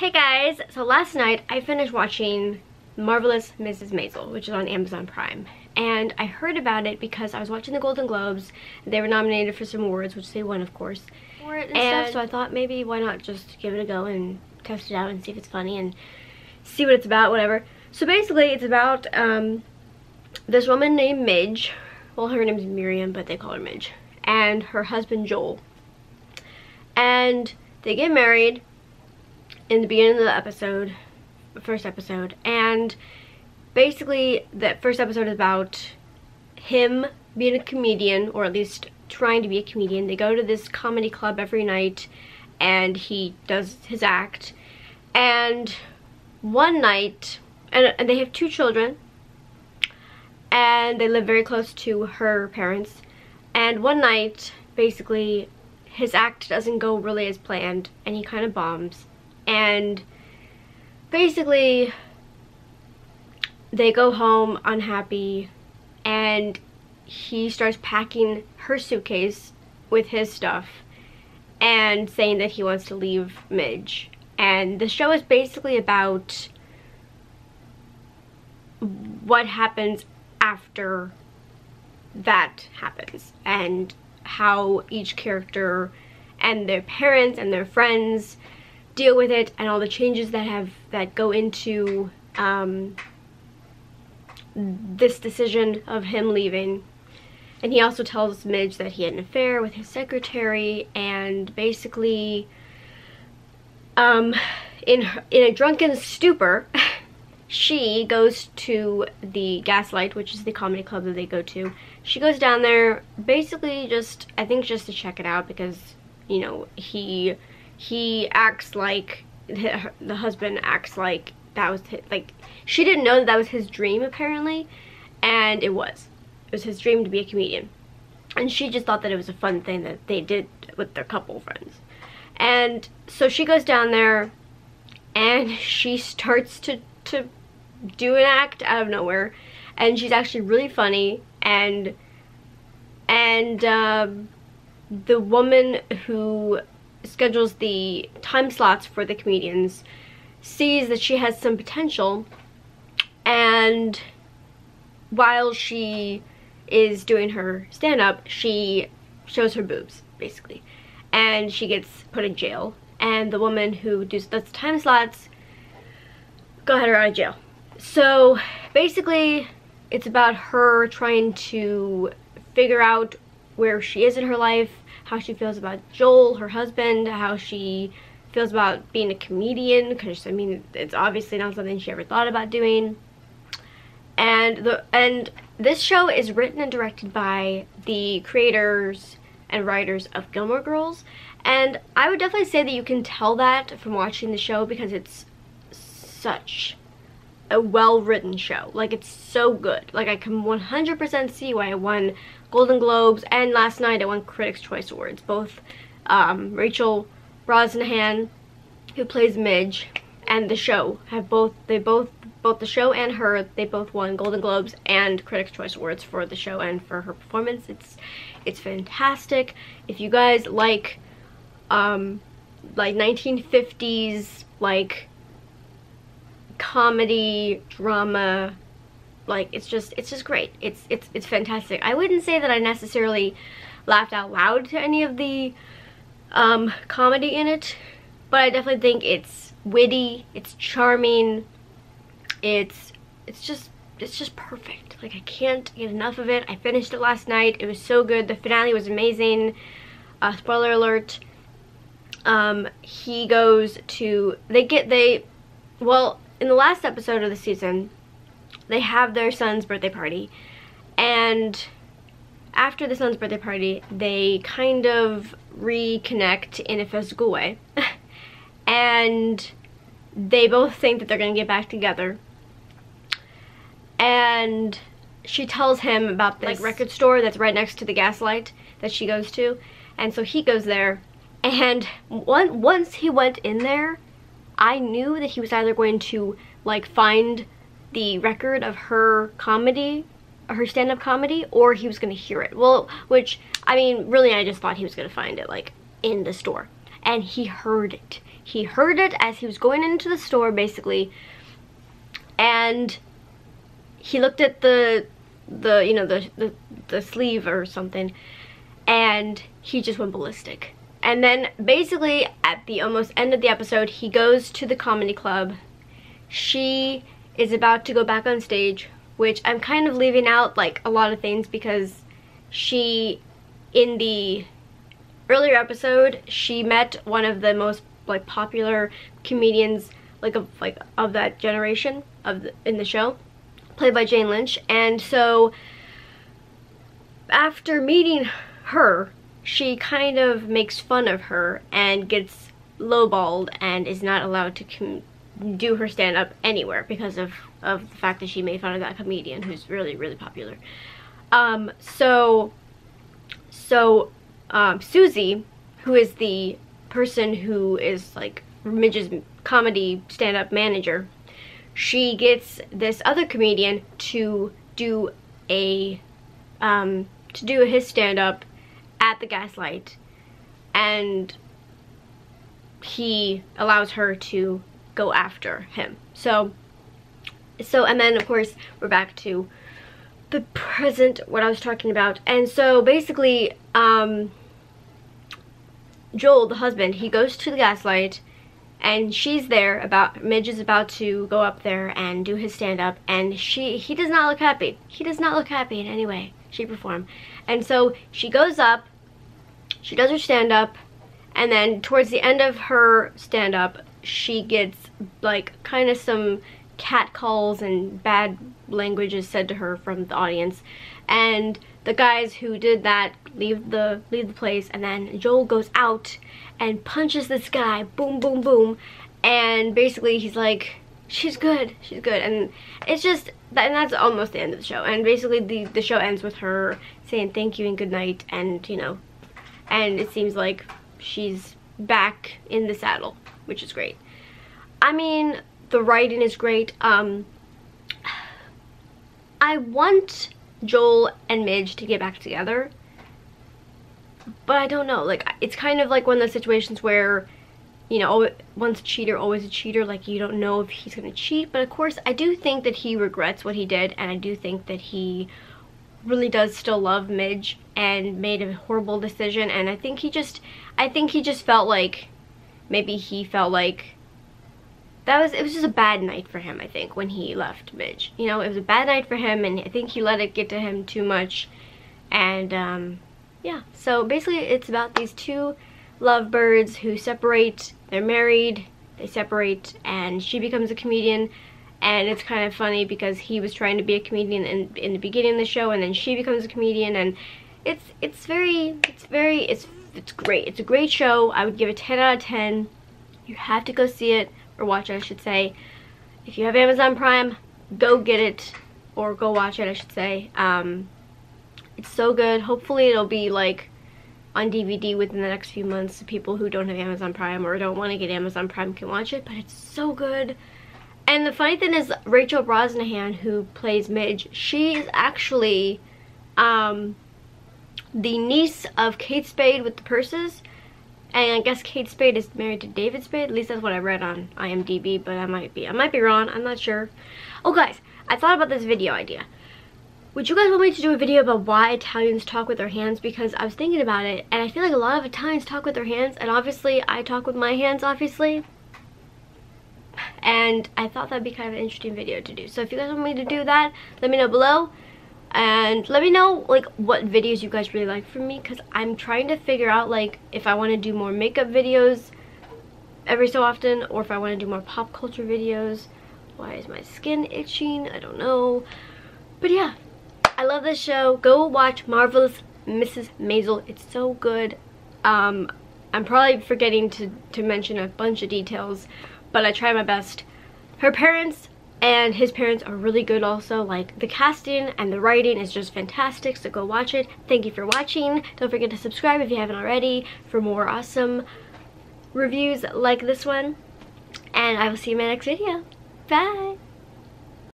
Hey guys, so last night I finished watching Marvelous Mrs. Maisel, which is on Amazon Prime. And I heard about it because I was watching the Golden Globes. They were nominated for some awards, which they won, of course. And, and stuff, so I thought maybe why not just give it a go and test it out and see if it's funny and see what it's about, whatever. So basically, it's about um, this woman named Midge. Well, her name's Miriam, but they call her Midge. And her husband, Joel. And they get married in the beginning of the episode, first episode, and basically that first episode is about him being a comedian, or at least trying to be a comedian. They go to this comedy club every night, and he does his act. And one night, and, and they have two children, and they live very close to her parents. And one night, basically, his act doesn't go really as planned, and he kind of bombs and basically they go home unhappy and he starts packing her suitcase with his stuff and saying that he wants to leave Midge. And the show is basically about what happens after that happens and how each character and their parents and their friends deal with it and all the changes that have that go into um, this decision of him leaving. And he also tells Midge that he had an affair with his secretary and basically um, in, in a drunken stupor, she goes to the Gaslight, which is the comedy club that they go to. She goes down there basically just, I think just to check it out because, you know, he he acts like the husband acts like that was his, like she didn't know that that was his dream apparently and it was. It was his dream to be a comedian. And she just thought that it was a fun thing that they did with their couple friends. And so she goes down there and she starts to to do an act out of nowhere. And she's actually really funny and and um, the woman who schedules the time slots for the comedians, sees that she has some potential, and while she is doing her stand-up, she shows her boobs, basically. And she gets put in jail. And the woman who does the time slots go ahead her out of jail. So basically, it's about her trying to figure out where she is in her life how she feels about Joel, her husband, how she feels about being a comedian, because, I mean, it's obviously not something she ever thought about doing. And the and this show is written and directed by the creators and writers of Gilmore Girls. And I would definitely say that you can tell that from watching the show because it's such a well-written show. Like, it's so good. Like, I can 100% see why it won Golden Globes, and last night it won Critics' Choice Awards. Both um, Rachel Brosnahan, who plays Midge, and the show have both, they both, both the show and her, they both won Golden Globes and Critics' Choice Awards for the show and for her performance. It's, it's fantastic. If you guys like, um, like 1950s, like, comedy, drama, like it's just it's just great. It's it's it's fantastic. I wouldn't say that I necessarily laughed out loud to any of the um, comedy in it, but I definitely think it's witty, it's charming, it's it's just it's just perfect. Like I can't get enough of it. I finished it last night. It was so good. The finale was amazing. Uh, spoiler alert. Um, he goes to they get they well in the last episode of the season, they have their son's birthday party. And after the son's birthday party, they kind of reconnect in a physical way. and they both think that they're going to get back together. And she tells him about this like record store that's right next to the gaslight that she goes to. And so he goes there. And one, once he went in there, I knew that he was either going to like find the record of her comedy, her stand-up comedy, or he was going to hear it. Well, which, I mean, really I just thought he was going to find it like in the store. And he heard it. He heard it as he was going into the store, basically, and he looked at the the you know the, the the sleeve or something and he just went ballistic and then basically at the almost end of the episode he goes to the comedy club. She is about to go back on stage which I'm kind of leaving out like a lot of things because she in the earlier episode she met one of the most like popular comedians like of like of that generation of the, in the show played by Jane Lynch. And so after meeting her she kind of makes fun of her and gets lowballed and is not allowed to do her stand-up anywhere because of, of the fact that she made fun of that comedian who's really, really popular. Um, so, so um, Susie, who is the person who is like Midge's comedy stand-up manager, she gets this other comedian to do a um, to do his stand-up the gaslight and he allows her to go after him. So so and then of course we're back to the present what I was talking about. And so basically um Joel the husband he goes to the gaslight and she's there about Midge is about to go up there and do his stand-up and she he does not look happy. He does not look happy in any way shape or form. And so she goes up she does her stand-up and then towards the end of her stand-up she gets like kind of some cat calls and bad languages said to her from the audience. And the guys who did that leave the leave the place and then Joel goes out and punches this guy boom boom boom. And basically he's like she's good she's good. And it's just and that's almost the end of the show. And basically the the show ends with her saying thank you and good night and you know and it seems like she's back in the saddle which is great I mean the writing is great um I want Joel and Midge to get back together. But I don't know. Like, it's kind of like one of those situations where, you know, once a cheater, always a cheater. Like, you don't know if he's going to cheat. But of course, I do think that he regrets what he did. And I do think that he really does still love Midge and made a horrible decision. And I think he just, I think he just felt like, maybe he felt like that was it was just a bad night for him I think when he left Midge. You know it was a bad night for him and I think he let it get to him too much. And um, yeah. So basically it's about these two lovebirds who separate they're married they separate and she becomes a comedian and it's kind of funny because he was trying to be a comedian in, in the beginning of the show and then she becomes a comedian and it's it's very it's very it's it's great it's a great show I would give it 10 out of 10 you have to go see it or watch it, I should say. If you have Amazon Prime, go get it, or go watch it, I should say. Um, it's so good. Hopefully it'll be like on DVD within the next few months. So people who don't have Amazon Prime or don't want to get Amazon Prime can watch it, but it's so good. And the funny thing is, Rachel Brosnahan, who plays Midge, she is actually um, the niece of Kate Spade with the purses. And I guess Kate Spade is married to David Spade. At least that's what I read on IMDb, but I might be. I might be wrong. I'm not sure. Oh, guys, I thought about this video idea. Would you guys want me to do a video about why Italians talk with their hands? Because I was thinking about it, and I feel like a lot of Italians talk with their hands, and obviously I talk with my hands, obviously. And I thought that'd be kind of an interesting video to do. So if you guys want me to do that, let me know below. And let me know like what videos you guys really like from me because I'm trying to figure out like if I want to do more makeup videos every so often or if I want to do more pop culture videos. Why is my skin itching? I don't know. But yeah I love this show. Go watch Marvelous Mrs. Maisel. It's so good. Um I'm probably forgetting to to mention a bunch of details but I try my best. Her parents and his parents are really good also like the casting and the writing is just fantastic so go watch it. Thank you for watching. Don't forget to subscribe if you haven't already for more awesome reviews like this one and I will see you in my next video. Bye